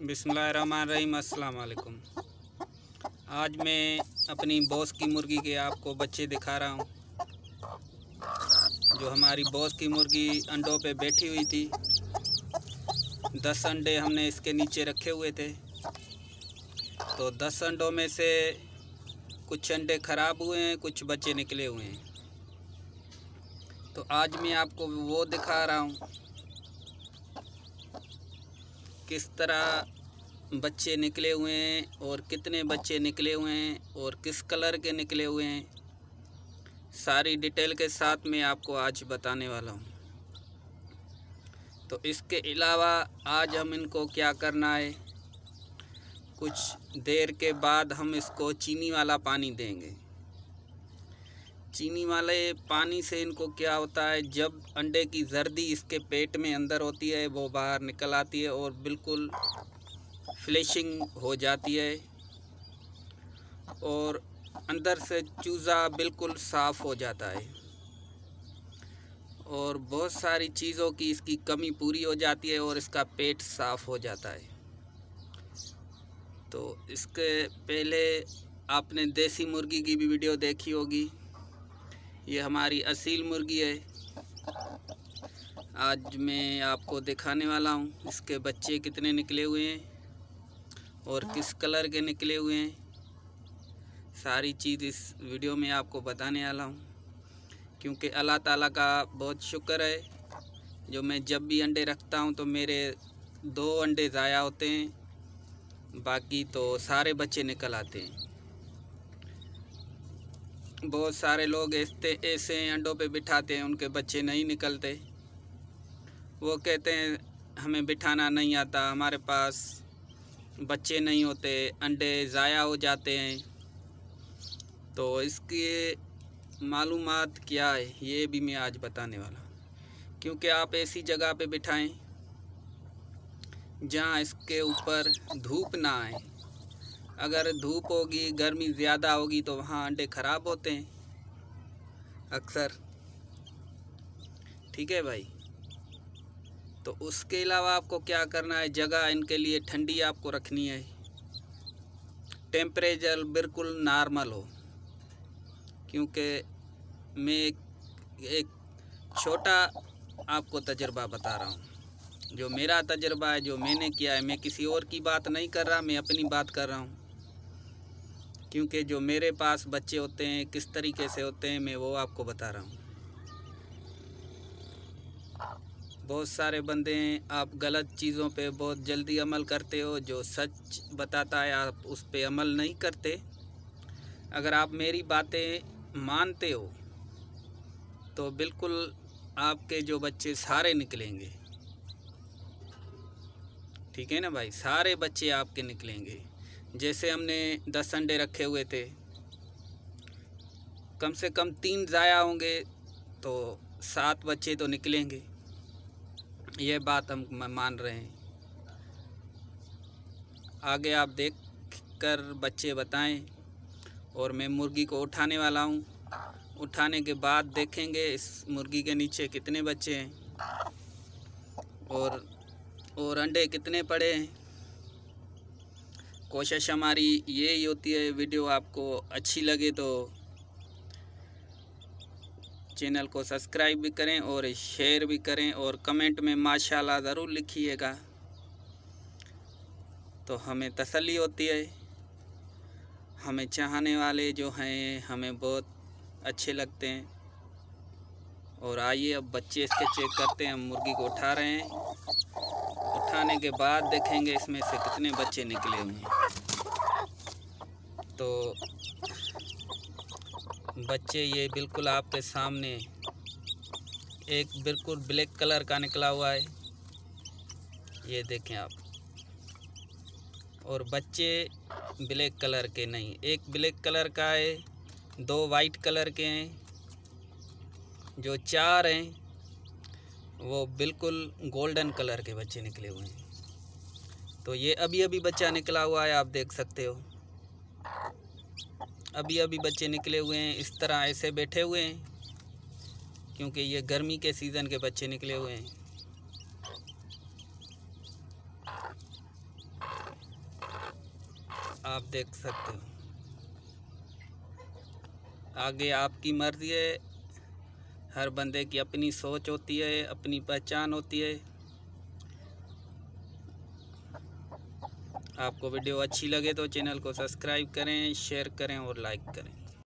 बिसमीम वालेकुम आज मैं अपनी बॉस की मुर्गी के आपको बच्चे दिखा रहा हूँ, जो हमारी बॉस की मुर्गी अंडों पे बैठी हुई थी। दस अंडे हमने इसके नीचे रखे हुए थे। तो दस अंडों में से कुछ अंडे ख़राब हुए हैं, कुछ बच्चे निकले हुए हैं। तो आज मैं आपको वो दिखा रहा हूँ किस तरह बच्चे निकले हुए हैं और कितने बच्चे निकले हुए हैं और किस कलर के निकले हुए हैं, सारी डिटेल के साथ मैं आपको आज बताने वाला हूँ। तो इसके अलावा आज हम इनको क्या करना है, कुछ देर के बाद हम इसको चीनी वाला पानी देंगे। चीनी वाले पानी से इनको क्या होता है, जब अंडे की जर्दी इसके पेट में अंदर होती है, वो बाहर निकल आती है और बिल्कुल फ्लैशिंग हो जाती है और अंदर से चूज़ा बिल्कुल साफ़ हो जाता है। और बहुत सारी चीज़ों की इसकी कमी पूरी हो जाती है और इसका पेट साफ़ हो जाता है। तो इसके पहले आपने देसी मुर्गी की भी वीडियो देखी होगी। ये हमारी असील मुर्गी है। आज मैं आपको दिखाने वाला हूँ इसके बच्चे कितने निकले हुए हैं और किस कलर के निकले हुए हैं। सारी चीज़ इस वीडियो में आपको बताने वाला हूँ, क्योंकि अल्लाह ताला का बहुत शुक्र है, जो मैं जब भी अंडे रखता हूँ तो मेरे दो अंडे ज़ाया होते हैं, बाकी तो सारे बच्चे निकल आते हैं। बहुत सारे लोग ऐसे ऐसे अंडों पे बिठाते हैं, उनके बच्चे नहीं निकलते। वो कहते हैं, हमें बिठाना नहीं आता, हमारे पास बच्चे नहीं होते, अंडे ज़ाया हो जाते हैं। तो इसकी मालूम क्या है, ये भी मैं आज बताने वाला क्योंकि आप ऐसी जगह पे बिठाएँ, जहाँ इसके ऊपर धूप ना आए। अगर धूप होगी गर्मी ज़्यादा होगी तो वहाँ अंडे ख़राब होते हैं अक्सर। ठीक है भाई? तो उसके अलावा आपको क्या करना है? जगह इनके लिए ठंडी आपको रखनी है। टेम्परेचर बिल्कुल नॉर्मल हो क्योंकि मैं एक, एक छोटा आपको तजर्बा बता रहा हूँ। जो मेरा तजर्बा है जो मैंने किया है मैं किसी और की बात नहीं कर रहा मैं अपनी बात कर रहा हूँ। क्योंकि जो मेरे पास बच्चे होते हैं, किस तरीके से होते हैं, मैं वो आपको बता रहा हूँ। बहुत सारे बंदे हैं, आप गलत चीज़ों पे बहुत जल्दी अमल करते हो, जो सच बताता है, आप उस पर अमल नहीं करते। अगर आप मेरी बातें मानते हो तो बिल्कुल आपके जो बच्चे सारे निकलेंगे। ठीक है ना भाई? सारे बच्चे आपके निकलेंगे। जैसे हमने दस अंडे रखे हुए थे। कम से कम तीन ज़ाया होंगे तो सात बच्चे तो निकलेंगे। यह बात हम मान रहे हैं। आगे आप देख कर बच्चे बताएँ और मैं मुर्गी को उठाने वाला हूँ। उठाने के बाद देखेंगे इस मुर्गी के नीचे कितने बच्चे हैं और और अंडे कितने पड़े हैं। कोशिश हमारी यही होती है, वीडियो आपको अच्छी लगे तो चैनल को सब्सक्राइब भी करें और शेयर भी करें और कमेंट में माशाल्लाह ज़रूर लिखिएगा। तो हमें तसल्ली होती है। हमें चाहने वाले जो हैं, हमें बहुत अच्छे लगते हैं। और आइए अब बच्चे इसके चेक करते हैं हम मुर्गी को उठा रहे हैं। उठाने के बाद देखेंगे इसमें से कितने बच्चे निकले हुए हैं। तो बच्चे ये बिल्कुल आपके सामने एक बिल्कुल ब्लैक कलर का निकला हुआ है। ये देखें आप। और बच्चे ब्लैक कलर के नहीं, एक ब्लैक कलर का है, दो वाइट कलर के हैं, जो चार हैं। वो बिल्कुल गोल्डन कलर के बच्चे निकले हुए हैं। तो ये अभी अभी बच्चा निकला हुआ है, आप देख सकते हो। अभी अभी बच्चे निकले हुए हैं, इस तरह ऐसे बैठे हुए हैं, क्योंकि ये गर्मी के सीज़न के बच्चे निकले हुए हैं। आप देख सकते हो। आगे आपकी मर्ज़ी है हर बंदे की अपनी सोच होती है, अपनी पहचान होती है। आपको वीडियो अच्छी लगे तो चैनल को सब्सक्राइब करें, शेयर करें और लाइक करें।